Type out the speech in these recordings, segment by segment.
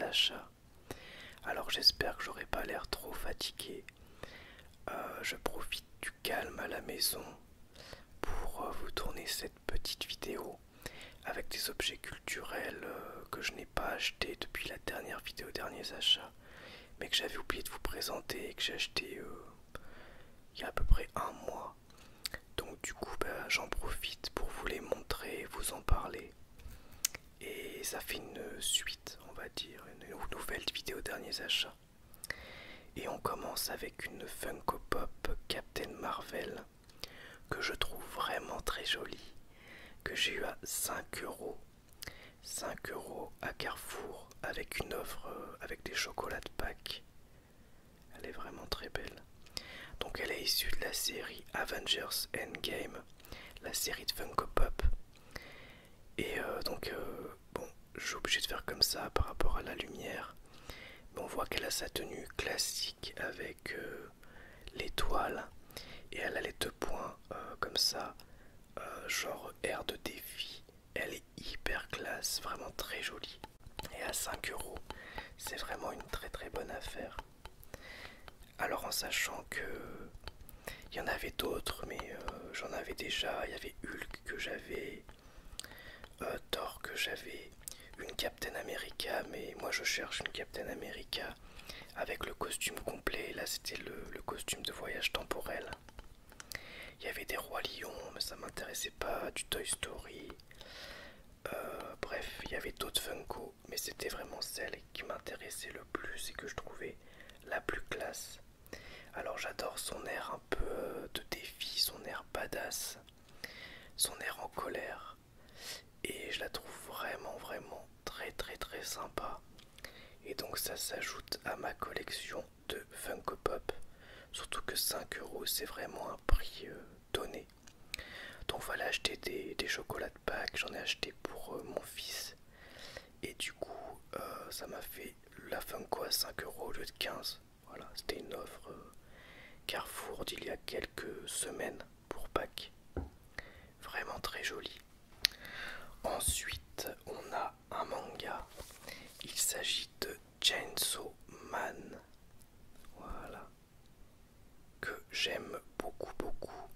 achats. Alors j'espère que j'aurai pas l'air trop fatigué. Euh, je profite du calme à la maison pour euh, vous tourner cette petite vidéo avec des objets culturels euh, que je n'ai pas achetés depuis la dernière vidéo derniers achats mais que j'avais oublié de vous présenter et que j'ai acheté il y a à peu près un mois. Donc du coup bah, j'en profite pour vous les montrer, vous en parler. Et ça fait une suite, on va dire, une nouvelle vidéo derniers achats. Et on commence avec une Funko Pop Captain Marvel que je trouve vraiment très jolie, que j'ai eu à 5 euros. 5 euros à Carrefour avec une offre euh, avec des chocolats de Pâques. Elle est vraiment très belle. Donc elle est issue de la série Avengers Endgame, la série de Funko Pop. Et euh, donc euh, je suis obligé de faire comme ça par rapport à la lumière. Mais on voit qu'elle a sa tenue classique avec l'étoile et elle a les deux points comme ça, genre air de défi. Elle est hyper classe, vraiment très jolie. Et à 5 euros, c'est vraiment une très très bonne affaire. Alors en sachant que il y en avait d'autres, mais euh, j'en avais déjà. Il y avait Hulk que j'avais, euh, Thor que j'avais, une Captain America, mais moi je cherche une Captain America avec le costume complet. Là c'était le, costume de voyage temporel. Il y avait des rois lions, mais ça m'intéressait pas. Du Toy Story. Euh, bref, il y avait d'autres Funko, mais c'était vraiment celle qui m'intéressait le plus et que je trouvais la plus classe. Alors j'adore son air un peu euh, de défi, son air badass, son air en colère. Je la trouve vraiment, vraiment très, très, très sympa. Et donc ça s'ajoute à ma collection de Funko Pop. Surtout que 5 euros, c'est vraiment un prix euh, donné. Donc voilà, acheter des, des chocolats de Pâques, j'en ai acheté pour euh, mon fils. Et du coup, euh, ça m'a fait la Funko à 5 euros au lieu de 15. Voilà, c'était une offre Carrefour d'il y a quelques semaines pour Pâques. Vraiment très joli. Ensuite, on a un manga. Il s'agit de Chainsaw Man. Voilà. Que j'aime beaucoup, beaucoup.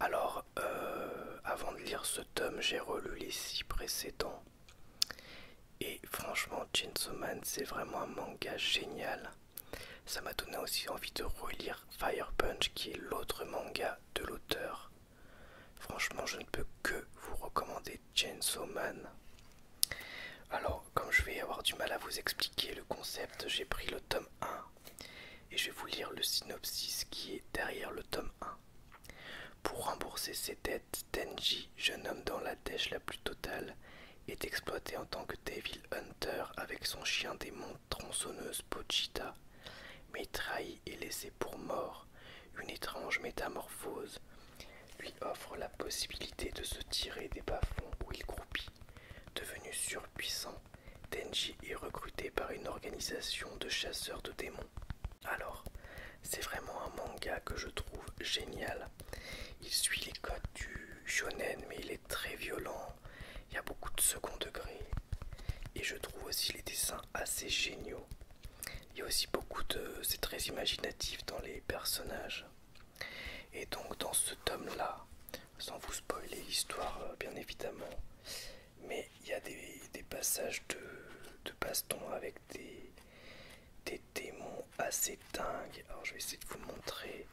Alors, euh, avant de lire ce tome, j'ai relu les six précédents. Et franchement, Chainsaw Man, c'est vraiment un manga génial. Ça m'a donné aussi envie de relire Fire Punch, qui est l'autre manga de l'auteur. Franchement, je ne peux que vous recommander Chainsaw Man. Alors, comme je vais avoir du mal à vous expliquer le concept, j'ai pris le tome 1 et je vais vous lire le synopsis qui est derrière le tome 1. Pour rembourser ses dettes, Tenji, jeune homme dans la dèche la plus totale, est exploité en tant que Devil Hunter avec son chien démon tronçonneuse Pochita, mais trahi et laissé pour mort. Une étrange métamorphose lui offre la possibilité de se tirer des bas-fonds où il croupit. Devenu surpuissant, Tenji est recruté par une organisation de chasseurs de démons. Alors, c'est vraiment un manga que je trouve génial. Il suit les codes du shonen, mais il est très violent. Il y a beaucoup de second degré. Et je trouve aussi les dessins assez géniaux. A aussi beaucoup de... C'est très imaginatif dans les personnages. Et donc dans ce tome-là, sans vous spoiler l'histoire euh, bien évidemment, mais il y a des, passages de, de baston avec des, des démons assez dingues. Alors je vais essayer de vous montrer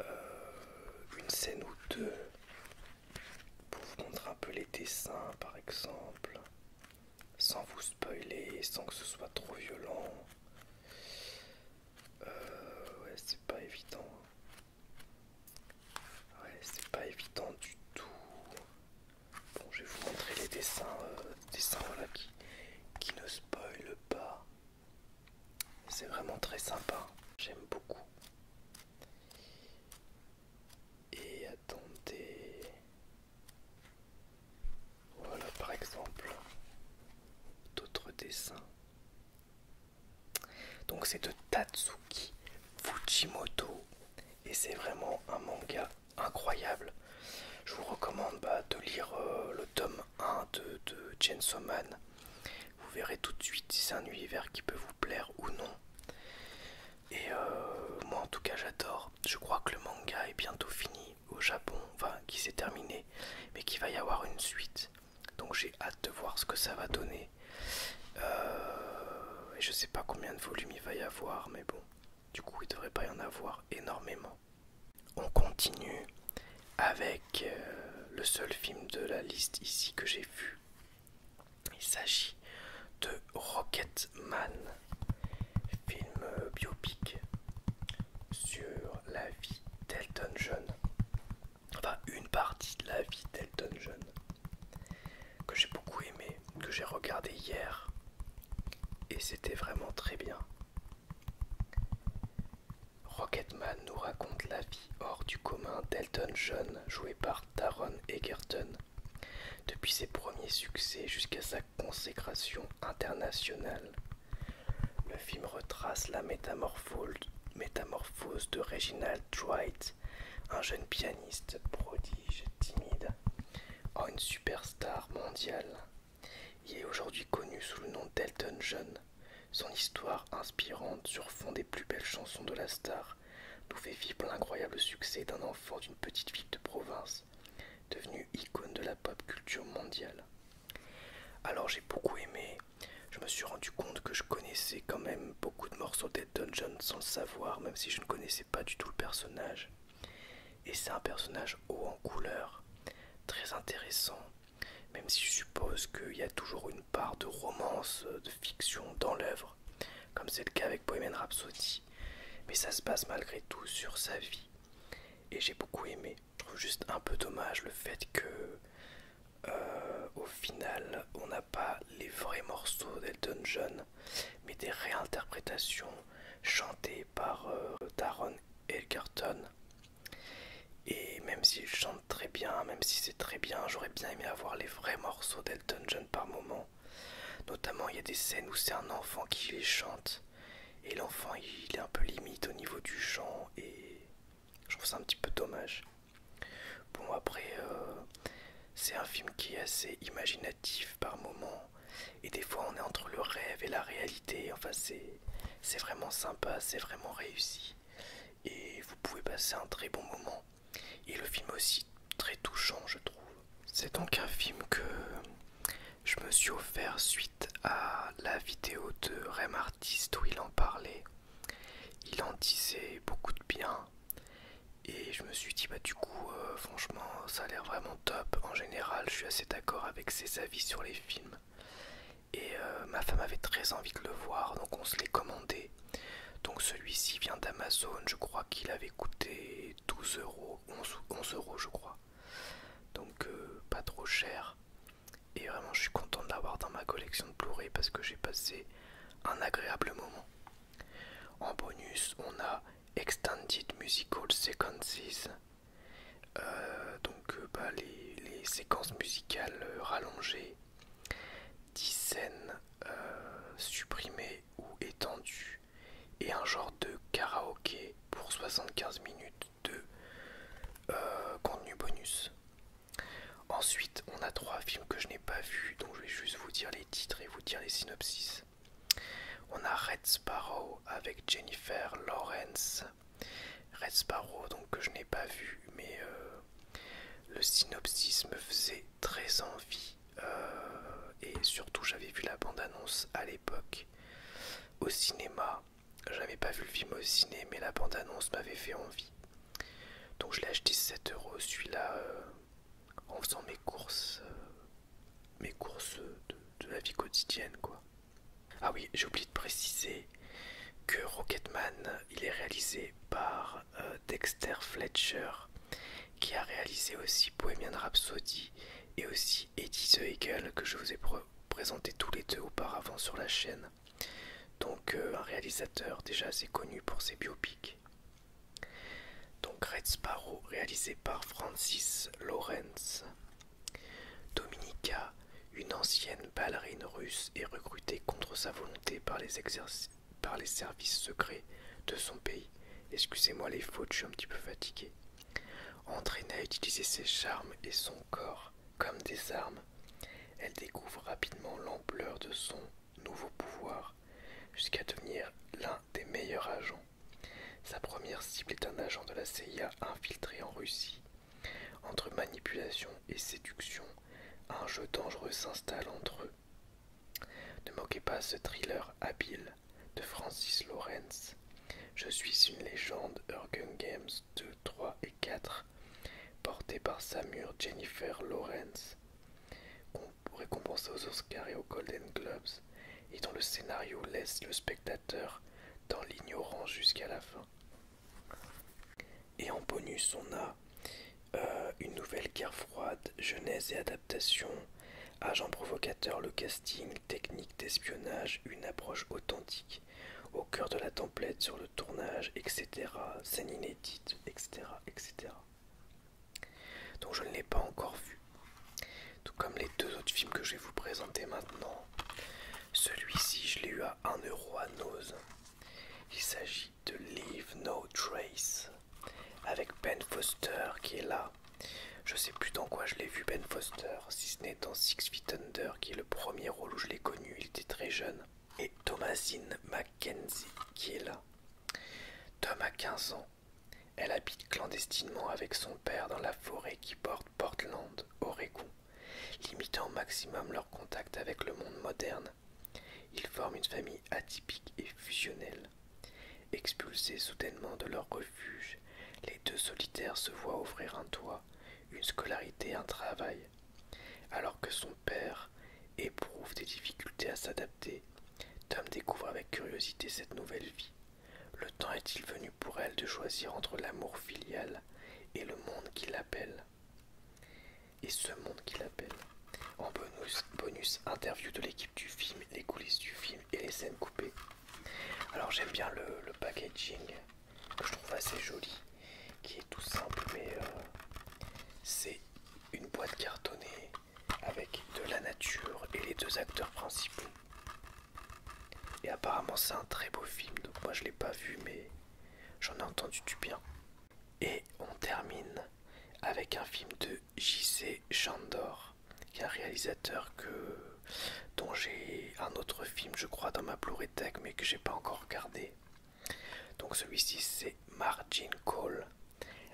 euh, une scène ou deux pour vous montrer un peu les dessins par exemple, sans vous spoiler, sans que ce soit trop violent. Euh, ouais, c'est pas évident. Ouais, c'est pas évident du tout. Bon, je vais vous montrer les dessins, euh, dessins voilà, qui, qui ne spoilent pas. C'est vraiment très sympa. J'aime beaucoup. Et attendez. Voilà par exemple d'autres dessins. Donc c'est de Tatsuki Fujimoto et c'est vraiment un manga incroyable. Je vous recommande bah, de lire euh, le tome 1 de, de Chainsaw Man vous verrez tout de suite si c'est un univers qui peut vous plaire ou non. Et euh, j'adore. Je crois que le manga est bientôt fini au Japon, enfin qui s'est terminé, mais qu'il va y avoir une suite. Donc j'ai hâte de voir ce que ça va donner. Euh, et je sais pas combien de volumes il va y avoir, mais bon, du coup il devrait pas y en avoir énormément. On continue avec euh, le seul film de la liste ici que j'ai vu. Il s'agit de Rocketman, film biopic la vie d'Elton John. Enfin, une partie de la vie d'Elton John que j'ai beaucoup aimé, que j'ai regardé hier et c'était vraiment très bien. Rocketman nous raconte la vie hors du commun d'Elton John, joué par Taron Egerton, depuis ses premiers succès jusqu'à sa consécration internationale. Le film retrace la métamorphose, de Reginald Dwight, un jeune pianiste prodige, timide, en une superstar mondiale. Il est aujourd'hui connu sous le nom d'Elton John. Son histoire inspirante sur fond des plus belles chansons de la star nous fait vivre l'incroyable succès d'un enfant d'une petite ville de province, devenu icône de la pop culture mondiale. Alors j'ai beaucoup aimé, je me suis rendu compte que je connaissais quand même beaucoup de morceaux d'Elton John sans le savoir, même si je ne connaissais pas du tout le personnage. Et c'est un personnage haut en couleur, très intéressant, même si je suppose qu'il y a toujours une part de romance, de fiction dans l'œuvre, comme c'est le cas avec Bohemian Rhapsody. Mais ça se base malgré tout sur sa vie. Et j'ai beaucoup aimé. Je trouve juste un peu dommage le fait que, euh, au final, on n'a pas les vrais morceaux d'Elton John, mais des réinterprétations chantées par euh, Taron Elkerton. Et même s'il chante très bien, même si c'est très bien, j'aurais bien aimé avoir les vrais morceaux d'Elton John par moment. Notamment, il y a des scènes où c'est un enfant qui les chante. Et l'enfant, il est un peu limite au niveau du chant. Et je trouve ça un petit peu dommage. Bon, après, euh, c'est un film qui est assez imaginatif par moment. Et des fois, on est entre le rêve et la réalité. Enfin, c'est vraiment sympa, c'est vraiment réussi. Et vous pouvez passer un très bon moment. Et le film aussi très touchant, je trouve. C'est donc un film que je me suis offert suite à la vidéo de Rem Artist où il en parlait. Il en disait beaucoup de bien. Et je me suis dit, bah du coup, euh, franchement, ça a l'air vraiment top. En général, je suis assez d'accord avec ses avis sur les films. Et euh, ma femme avait très envie de le voir, donc on se l'est commandé. Donc celui-ci vient d'Amazon, je crois qu'il avait coûté 12 euros, 11, euros je crois. Donc euh, pas trop cher. Et vraiment je suis content de l'avoir dans ma collection de Blu-ray parce que j'ai passé un agréable moment. En bonus on a Extended Musical Sequences. Euh, donc euh, bah, les, séquences musicales rallongées. 10 scènes supprimées ou étendues et un genre de karaoké pour 75 minutes de euh, contenu bonus. Ensuite, on a trois films que je n'ai pas vus, donc je vais juste vous dire les titres et vous dire les synopsis. On a Red Sparrow avec Jennifer Lawrence. Red Sparrow, donc que je n'ai pas vu, mais euh, le synopsis me faisait très envie. Euh, et surtout, j'avais vu la bande-annonce à l'époque au cinéma j'avais pas vu le film au ciné, mais la bande-annonce m'avait fait envie. Donc je l'ai acheté 7 euros celui-là euh, en faisant mes courses, mes courses de, la vie quotidienne quoi. Ah oui, j'ai oublié de préciser que Rocketman, il est réalisé par euh, Dexter Fletcher, qui a réalisé aussi Bohemian Rhapsody et aussi Eddie the que je vous ai présenté tous les deux auparavant sur la chaîne donc euh, un réalisateur déjà assez connu pour ses biopics. Donc Red Sparrow, réalisé par Francis Lawrence. Une ancienne ballerine russe est recrutée contre sa volonté par les, services secrets de son pays. Excusez-moi les fautes, je suis un petit peu fatigué. Entraînée à utiliser ses charmes et son corps comme des armes, elle découvre rapidement l'ampleur de son nouveau pouvoir, jusqu'à devenir l'un des meilleurs agents. Sa première cible est un agent de la CIA infiltré en Russie. Entre manipulation et séduction, un jeu dangereux s'installe entre eux. Ne moquez pas ce thriller habile de Francis Lawrence. Je suis une légende, Urgen Games 2, 3 et 4, porté par Samur Jennifer Lawrence, récompensé aux Oscars et aux Golden Globes, et dont le scénario laisse le spectateur dans l'ignorance jusqu'à la fin. Et en bonus, on a une nouvelle guerre froide, genèse et adaptation, agent provocateur, le casting, technique d'espionnage, une approche authentique, au cœur de la template sur le tournage, etc. Scène inédite, etc. etc. Donc je ne l'ai pas encore vu. Tout comme les deux autres films que je vais vous présenter maintenant. Celui-ci, je l'ai eu à 1€ à Nose. Il s'agit de Leave No Trace avec Ben Foster qui est là. Je sais plus dans quoi je l'ai vu Ben Foster, si ce n'est dans Six Feet Under qui est le premier rôle où je l'ai connu, il était très jeune. Et Thomasine Mackenzie qui est là. Tom a 15 ans. Elle habite clandestinement avec son père dans la forêt qui porte Portland, Oregon, limitant au maximum leur contact avec le monde moderne. Ils forment une famille atypique et fusionnelle. Expulsés soudainement de leur refuge, les deux solitaires se voient offrir un toit, une scolarité et un travail. Alors que son père éprouve des difficultés à s'adapter, Tom découvre avec curiosité cette nouvelle vie. Le temps est-il venu pour elle de choisir entre l'amour filial et le monde qui l'appelle Et ce monde qui l'appelle En bonus, bonus, interview de l'équipe du film, les coulisses du film et les scènes coupées. Alors j'aime bien le, packaging que je trouve assez joli, qui est tout simple, mais euh, c'est une boîte cartonnée avec de la nature et les deux acteurs principaux. Et apparemment c'est un très beau film, donc moi je l'ai pas vu, mais j'en ai entendu du bien. Et on termine avec un film de J.C. Chandor, qui est un réalisateur que dont j'ai un autre film, je crois, dans ma Blu-ray mais que j'ai pas encore regardé. Donc celui-ci, c'est Margin Call,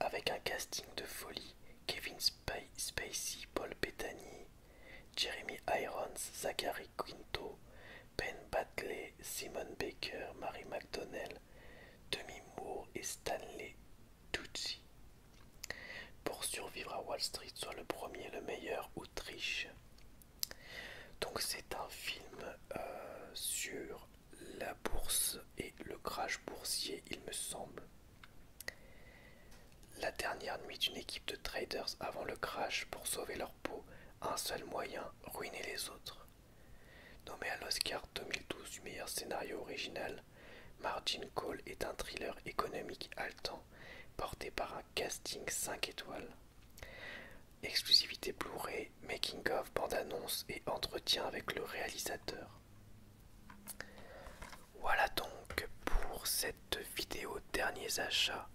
avec un casting de folie. Kevin Spacey, Paul Bettany, Jeremy Irons, Zachary Quinto, Ben Batley, Simon Baker, Marie McDonnell, Demi Moore et Stanley Tucci. Pour survivre à Wall Street, soit le premier, le meilleur, Autriche. Donc c'est un film euh, sur la bourse et le crash boursier, il me semble. La dernière nuit d'une équipe de traders avant le crash pour sauver leur peau, un seul moyen, ruiner les autres. Nommé à l'Oscar 2012 du meilleur scénario original, Margin Call est un thriller économique haletant porté par un casting 5 étoiles. Exclusivité Blu-ray, making-of, bande-annonce et entretien avec le réalisateur. Voilà donc pour cette vidéo derniers achats.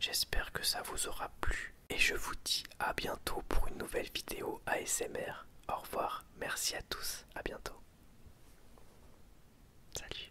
J'espère que ça vous aura plu et je vous dis à bientôt pour une nouvelle vidéo ASMR. Au revoir, merci à tous, à bientôt. Salut.